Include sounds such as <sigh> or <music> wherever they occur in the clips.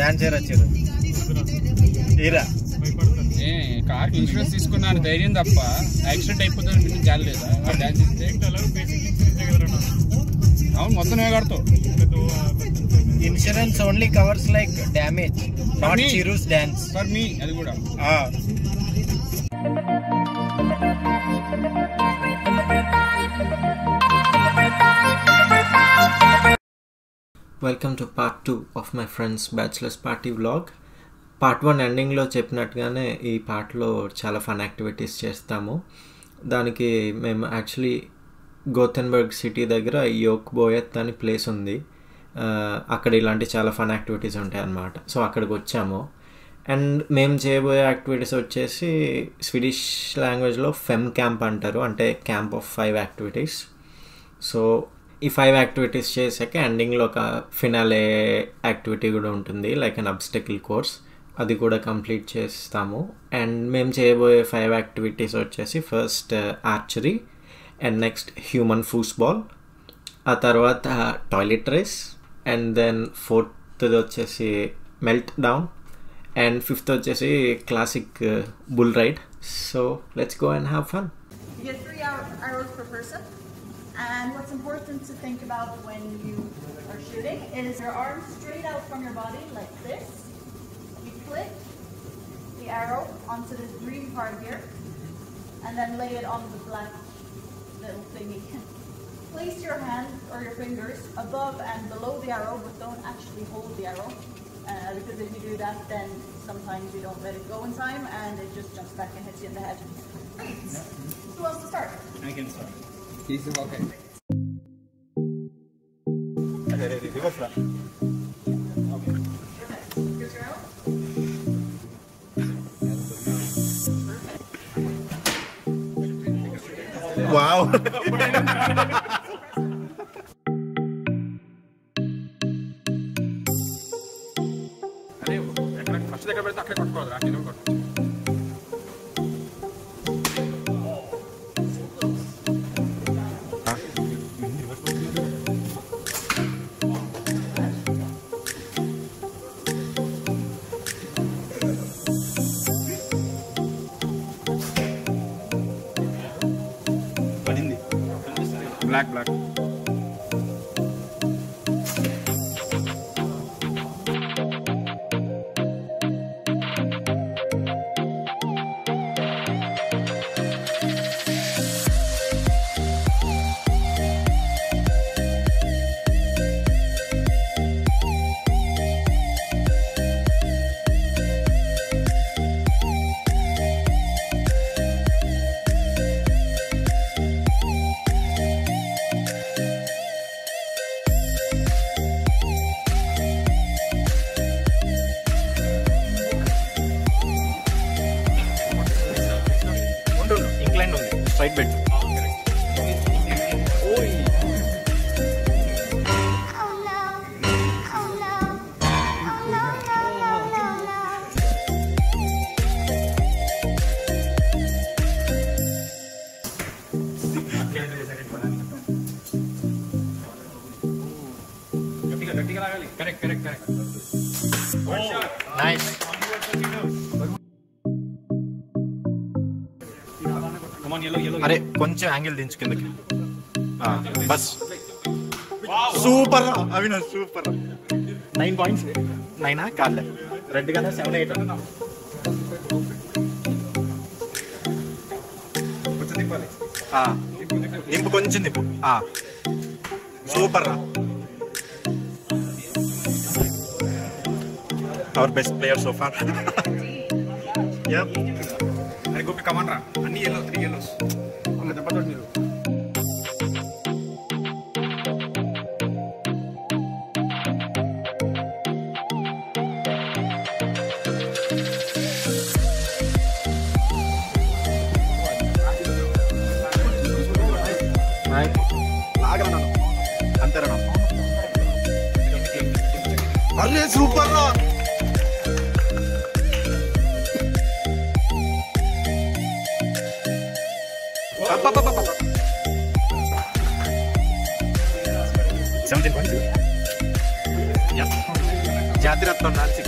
Dance చేయరు వచ్చారు? తీరా? ఏ కార్కి ఇన్సూరెన్స్ తీసుకున్నాను ధైర్యం తప్ప. యాక్సిడెంట్ అయిపోతుంది మీకు జాలి లేదా? ఆ డాన్స్ ఇస్తే అవును మొత్తం నువ్వే కడతావు. Insurance only covers like damage not. చిరూస్ dance for me అది కూడా. Welcome to part two of my friend's bachelor's party vlog part one ఎండింగ్లో చెప్పినట్టుగానే ఈ పార్ట్లో చాలా ఫన్ యాక్టివిటీస్ చేస్తాము. దానికి మేము యాక్చువల్లీ గోతెన్బర్గ్ సిటీ దగ్గర యోక్ బోయత్ అని ప్లేస్ ఉంది. అక్కడ ఇలాంటి చాలా ఫన్ యాక్టివిటీస్ ఉంటాయి అన్నమాట. సో అక్కడికి వచ్చాము. అండ్ మేము చేయబోయే యాక్టివిటీస్ వచ్చేసి స్వీడిష్ లాంగ్వేజ్లో ఫెమ్ క్యాంప్ అంటారు. అంటే camp of five activities so ఈ ఫైవ్ యాక్టివిటీస్ చేసాక ఎండింగ్లో ఒక ఫినాలే యాక్టివిటీ కూడా ఉంటుంది లైక్ అన్ అబ్స్టకిల్ కోర్స్ అది కూడా కంప్లీట్ చేస్తాము. అండ్ మేము చేయబోయే ఫైవ్ యాక్టివిటీస్ వచ్చేసి first archery and next human foosball ఆ తర్వాత toilet race and then fourth వచ్చేసి మెల్ట్ డౌన్ అండ్ ఫిఫ్త్ వచ్చేసి classic bull ride so let's go and have fun You get three hours per person. And what's important to think about when you are shooting is your arm straight out from your body like this. You clip the arrow onto this green part here, and then lay it on the black little thingy. <laughs> Place your hand or your fingers above and below the arrow, but don't actually hold the arrow. Uh, because if you do that, then sometimes you don't let it go in time and it just jumps back and hits you in the head. Who wants to start? I can start? Chasing okay. Ready, Wow. <laughs> <laughs> black, black. Incline ఉంది straight bed Oh no. Oh no. Oh no, అరే కొంచెం angle దించు కిందకి ఆ, bus super Avinash super nine points నైనా కాదులే red కదా seven eight కొంచెం తిప్పాలి దింపు కొంచెం దింపు ఆ. సూపర్ రా our best player so far <laughs> అరే గోపి కమాన్ రా. అన్ని ఎల్లో త్రీ ఎల్లోస్ ఒక దెబ్బతో మీరు సూపర్ రా. సెవెంటీన్ పాయింట్ జాతిరత్నం నాన్సి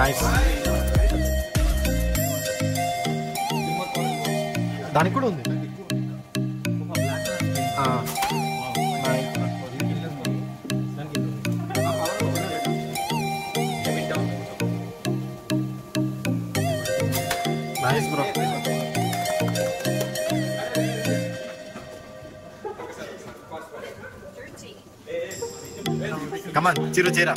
నైస్ దానికి కూడా ఉంది. కమాన్ చిరు చీర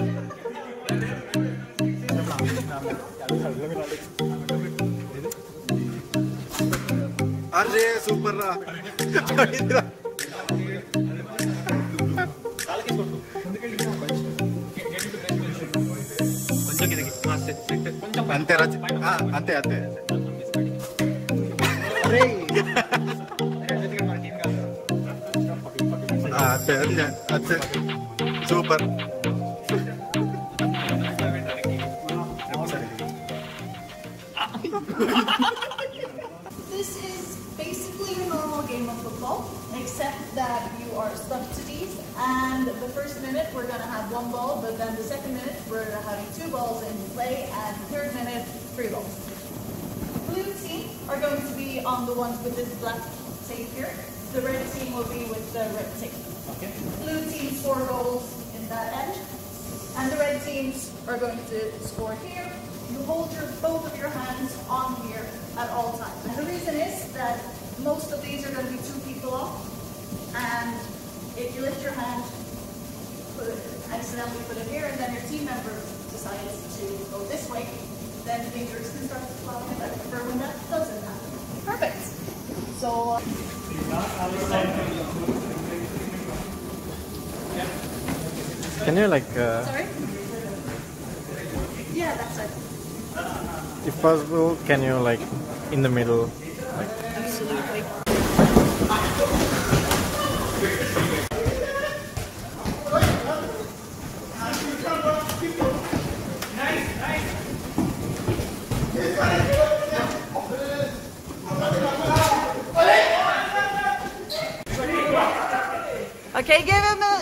అరే సూపర్ రా కొంచెం కిందకి. ఆ, సెట్, సెట్. కొంచెం అంతే రా ఆ, అంతే అంతే ఆ, అంతే అంతే అంతే super This is basically a normal game of football, except that you are subsidies, and the first minute we're going to have one ball, but then the second minute we're having two balls in play, and the third minute, three balls. Blue team are going to be on the ones with this black tape here. The red team will be with the red tape. Okay. Blue team, four goals, that end, and the red teams are going to score here. You hold your both of your hands on here at all times. And the reason is that most of these are going to be two people off, and if you lift your hand, put it, accidentally put it here, and then your team member decides to go this way, then the fingers can start to fly. I prefer when that doesn't happen. Perfect. So. uh, Can you like? Uh, Sorry. Yeah, that's it. If possible, can you like in the middle? Like... Absolutely. Okay, give him a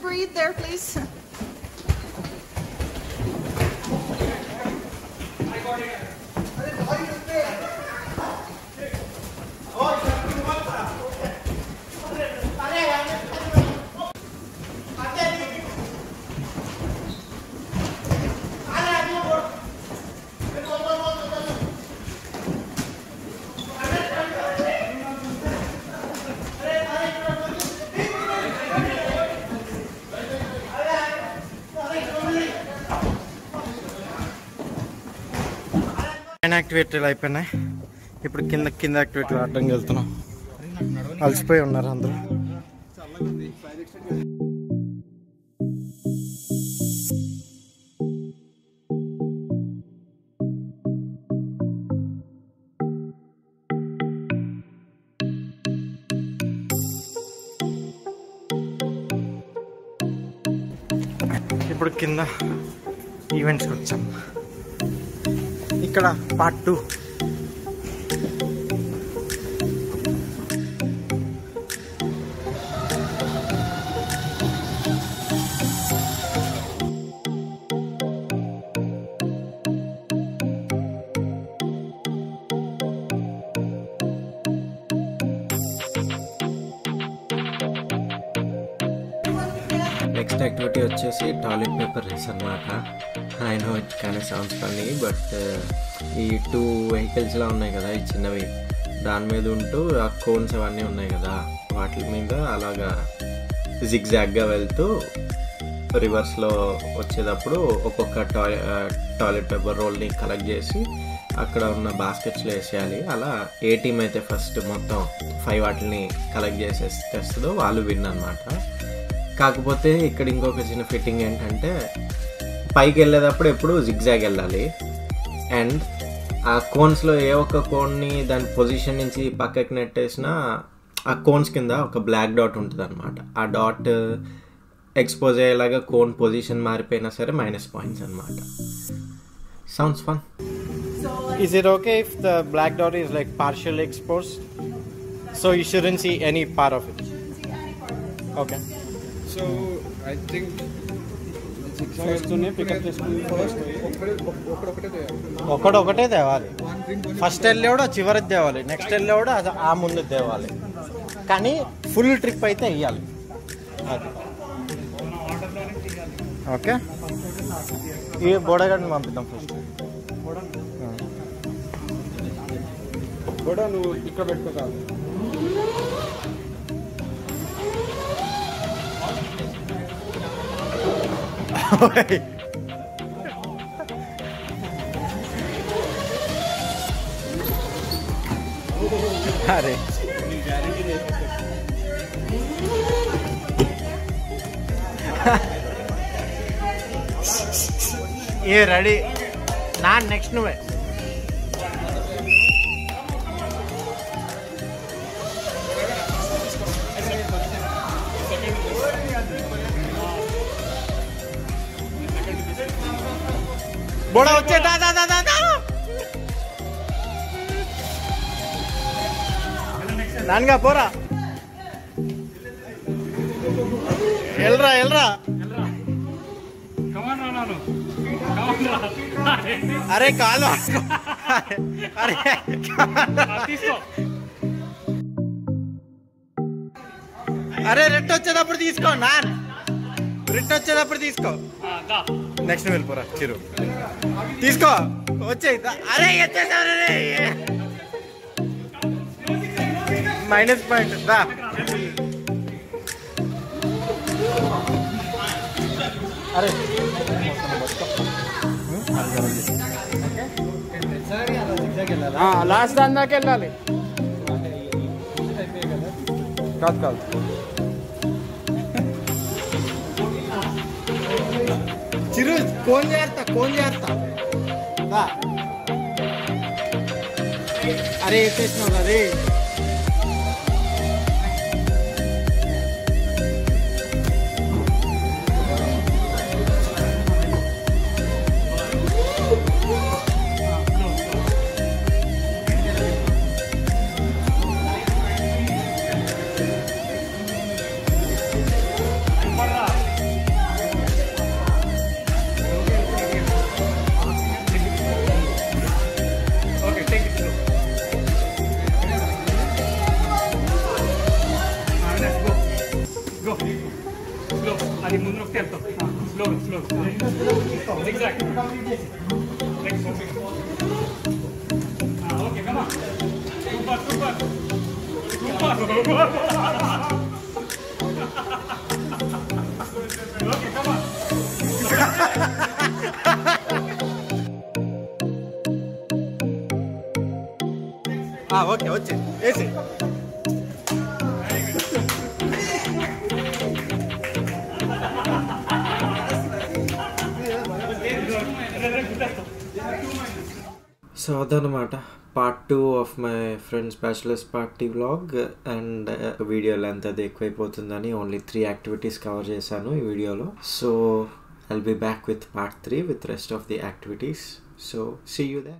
breathe there, please. పైన అయిపోయినాయి. ఇప్పుడు కింద కింద యాక్టివిటీలు ఆడడానికి వెళ్తున్నాం. అలసిపోయి ఉన్నారు అందరూ. ఇప్పుడు కింద ఈవెంట్స్కి వచ్చాం. ఇక్కడ పార్ట్ టూ నెక్స్ట్ యాక్టివిటీ వచ్చేసి టాయిలెట్ పేపర్ రేస్ అనమాట I know it కానీ సౌండ్స్ ఫన్నీ బట్ ఈ టూ వెహికల్స్లా ఉన్నాయి కదా ఈ చిన్నవి. దాని మీద ఉంటూ ఆ కోన్స్ అవన్నీ ఉన్నాయి కదా వాటి మీద అలాగా జిగ్జాగ్గా వెళ్తూ రివర్స్లో వచ్చేటప్పుడు ఒక్కొక్క టాయ్ టాయిలెట్ పేపర్ రోల్ని కలెక్ట్ చేసి అక్కడ ఉన్న బాస్కెట్స్లో వేసేయాలి. అలా ఏ టీం అయితే ఫస్ట్ మొత్తం ఫైవ్ వాటిని కలెక్ట్ చేసేసి తెస్తుందో వాళ్ళు విన్ అనమాట కాకపోతే ఇక్కడ ఇంకొక చిన్న ఫిట్టింగ్ ఏంటంటే పైకి వెళ్ళేటప్పుడు ఎప్పుడు జిగ్జాగ్ వెళ్ళాలి. అండ్ ఆ కోన్స్లో ఏ ఒక్క కోన్ని దాని పొజిషన్ నుంచి పక్కకి నెట్టేసినా ఆ కోన్స్ కింద ఒక బ్లాక్ డాట్ ఉంటుంది అనమాట ఆ డాట్ ఎక్స్పోజ్ అయ్యేలాగా కోన్ పొజిషన్ మారిపోయినా సరే మైనస్ పాయింట్స్ అనమాట sounds fun Is it okay if the black dot is like partially exposed? So you shouldn't see any part of it. Okay so I think pick up చేసుకుని ఒకటి ఒకటే తేవాలి. First వెళ్ళేవాడు చివరికి తేవాలి. నెక్స్ట్ వెళ్ళేవాడు అది ఆ ముందు తేవాలి. కానీ ఫుల్ ట్రిప్ అయితే వెయ్యాలి. అది. ఓకే? ఈ బోడగడ్ని పంపిద్దాం ఫస్ట్ కూడా నువ్వు ఇక్కడ పెట్టుకోవాలి way. अरे ये रेडी நான் நெக்ஸ்ட் బోడా వచ్చే దా దా దా దా దా. నాన్నగా పోరా. ఎల్రా ఎల్రా. అరే కాలు అరే అరే రెట్ వచ్చేటప్పుడు తీసుకో నాన్ రెట్ వచ్చేటప్పుడు తీసుకో నెక్స్ట్ వెళ్ళిపోరా. చిరు. తీసుకో. వచ్చే అరే ఎత్తేసారు మైనస్ పాయింట్ దా. అరే. లాస్ట్ దాని దాకా వెళ్ళాలి. కాదు కాదు. చిరు ఫోన్ చేస్తా ఫోన్ చేస్తా. అరే ఎత్తేసినావు అరే आणि म्हणून step slow slow exact okay कमा सुपर सुपर सुपर ओके कमा Ah, ok, oye, ese. So అదనమాట part two of my friend's bachelor's party vlog and video length అది ఎక్కువైపోతుందని ఓన్లీ త్రీ యాక్టివిటీస్ కవర్ చేశాను ఈ వీడియోలో so I'll be back with part three with rest of the activities so see you the